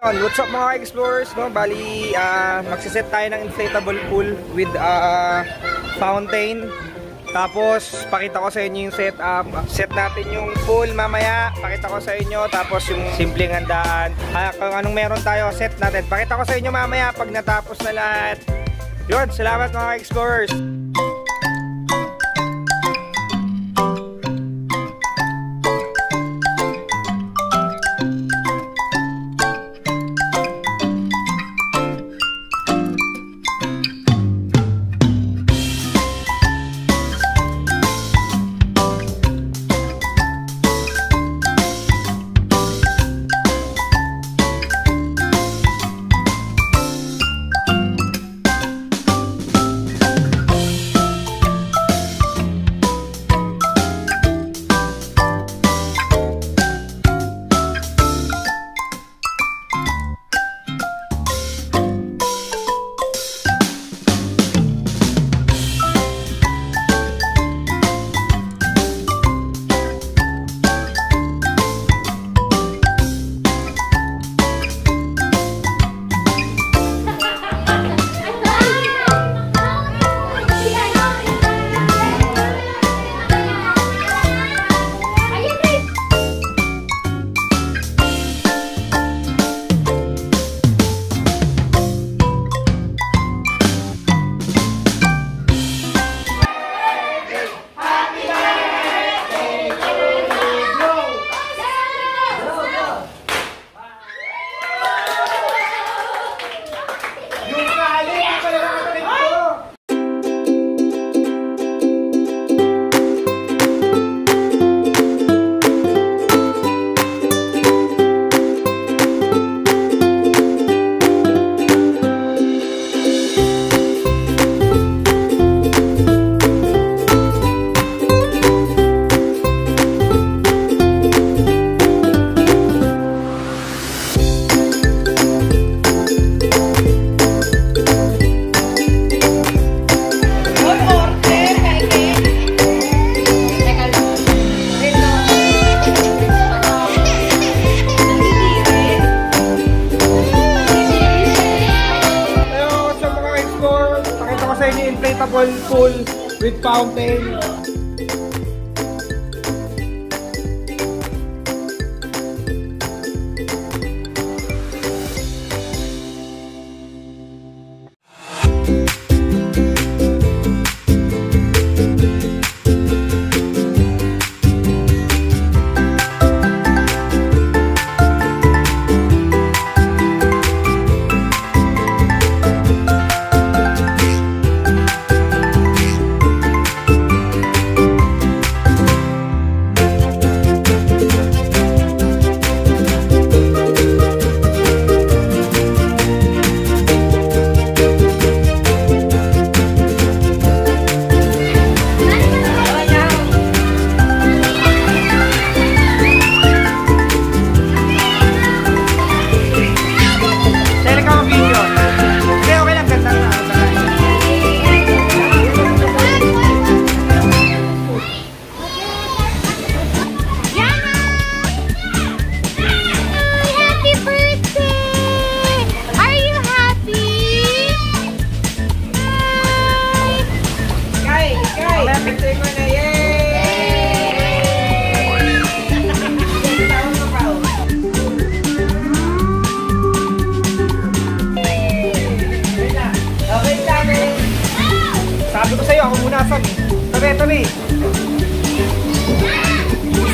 Yun, what's up mga explorers, no? Bali, ah, magsiset tayo ng inflatable pool with ah, fountain. Tapos, pakita ko sa inyo yung setup. Set natin yung pool mamaya. Pakita ko sa inyo. Tapos, yung simpleng handaan. Ah, kung anong meron tayo, set natin. Pakita ko sa inyo mamaya pag natapos na lahat. Yun, salamat mga explorers. Inyo yung inflatable pool with fountain. Saan eh. Tabi, tabi.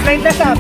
Slide na sab.